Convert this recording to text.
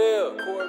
real.